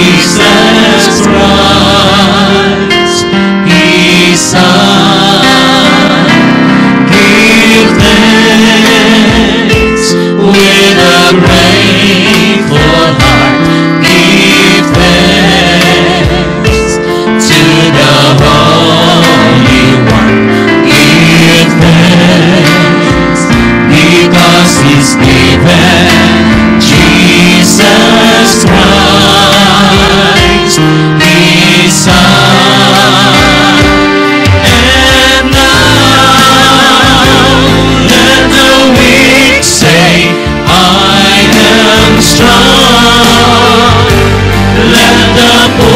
peace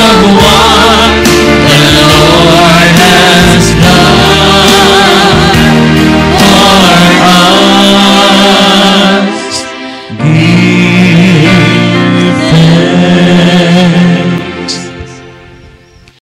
of the.